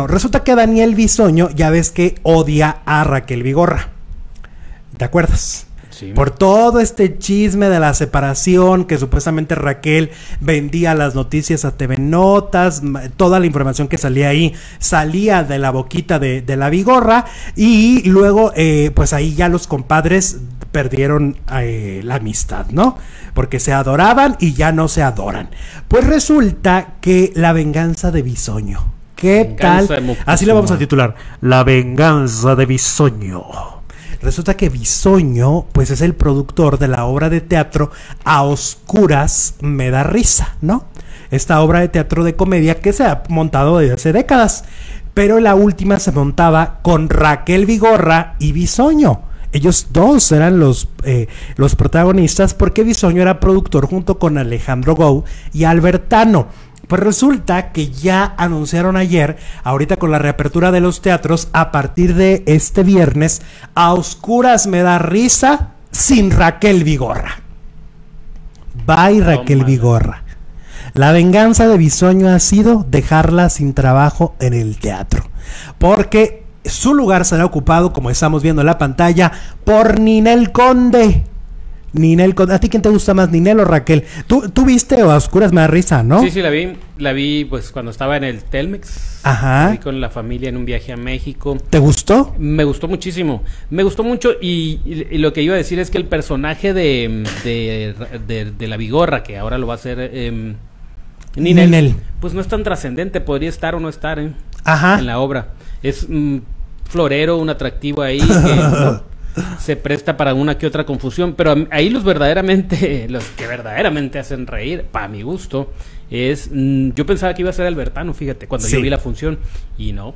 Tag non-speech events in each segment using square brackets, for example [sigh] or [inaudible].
No, resulta que Daniel Bisoño, ya ves que odia a Raquel Vigorra. ¿Te acuerdas? Sí. Por todo este chisme de la separación, que supuestamente Raquel vendía las noticias a TV Notas, toda la información que salía ahí salía de la boquita de, de la Vigorra, y luego, eh, pues ahí ya los compadres perdieron eh, la amistad, ¿no? Porque se adoraban y ya no se adoran. Pues resulta que la venganza de Bisoño. ¿Qué tal? Así le vamos a titular. La venganza de Bisoño. Resulta que Bisoño, pues es el productor de la obra de teatro A Oscuras Me da risa, ¿no? Esta obra de teatro de comedia que se ha montado desde hace décadas. Pero la última se montaba con Raquel Vigorra y Bisoño. Ellos dos eran los, eh, los protagonistas porque Bisoño era productor junto con Alejandro Gou y Albertano. Pues resulta que ya anunciaron ayer, ahorita con la reapertura de los teatros, a partir de este viernes, a oscuras me da risa sin Raquel Vigorra. Bye Raquel. Vigorra. La venganza de Bisoño ha sido dejarla sin trabajo en el teatro. Porque su lugar será ocupado, como estamos viendo en la pantalla, por Ninel Conde. Ninel. ¿A ti quién te gusta más, Ninel o Raquel? ¿Tú, tú viste o a oscuras me da risa, no? Sí, sí, la vi. La vi pues cuando estaba en el Telmex. Ajá. La vi con la familia en un viaje a México. ¿Te gustó? Me gustó muchísimo. Me gustó mucho y, y- y lo que iba a decir es que el personaje de, de, de- de la Vigorra, que ahora lo va a hacer em, Ninel, Ninel. pues no es tan trascendente. Podría estar o no estar ¿eh? Ajá. en la obra. Es un florero, un atractivo ahí [laughs] que se presta para una que otra confusión. Pero ahí los verdaderamente, [laughs] los que verdaderamente hacen reír, para mi gusto, es... mm, yo pensaba que iba a ser Albertano, fíjate, cuando Sí. yo vi la función. Y no.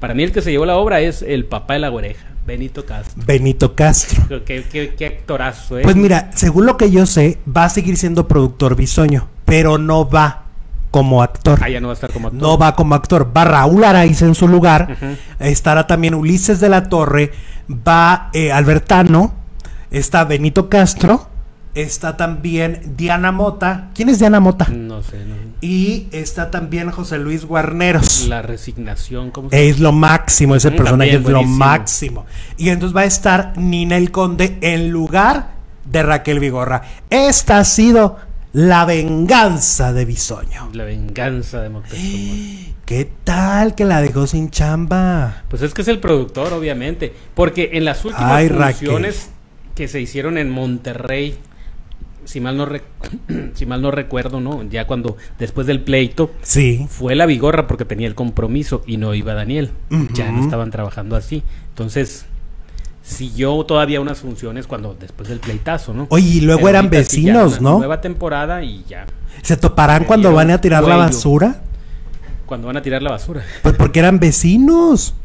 Para mí el que se llevó la obra es el papá de la oreja, Benito Castro. Benito Castro. Qué, qué- qué actorazo, ¿eh? Pues mira, según lo que yo sé, va a seguir siendo productor Bisoño, pero no va como actor. Ah, ya no va a estar como actor. No va como actor. Va Raúl Araiza en su lugar. Estará también Ulises de la Torre. Va eh, Albertano. Está Benito Castro. Está también Diana Mota. ¿Quién es Diana Mota? No sé, no. Y está también José Luis Guarneros. La resignación, ¿cómo se Es lo máximo, ese Mm, personaje es lo máximo. Y entonces va a estar Ninel Conde en lugar de Raquel Vigorra. Esta ha sido la venganza de Bisoño. La venganza de Moctezuma. [gasps] ¿Qué tal que la dejó sin chamba? Pues es que es el productor, obviamente. Porque en las últimas Ay, funciones que se hicieron en Monterrey, si mal no rec- [clears throat] si mal no recuerdo, ¿no? Ya cuando después del pleito Sí. fue la vigorra porque tenía el compromiso y no iba Daniel. Ya no estaban trabajando así. Entonces, siguió todavía unas funciones cuando después del pleitazo, ¿no? Oye, y luego Pero eran vecinos, ¿no? Nueva temporada y ya. ¿Se toparán cuando van a tirar la basura? Cuando van a tirar la basura. Pues porque eran vecinos.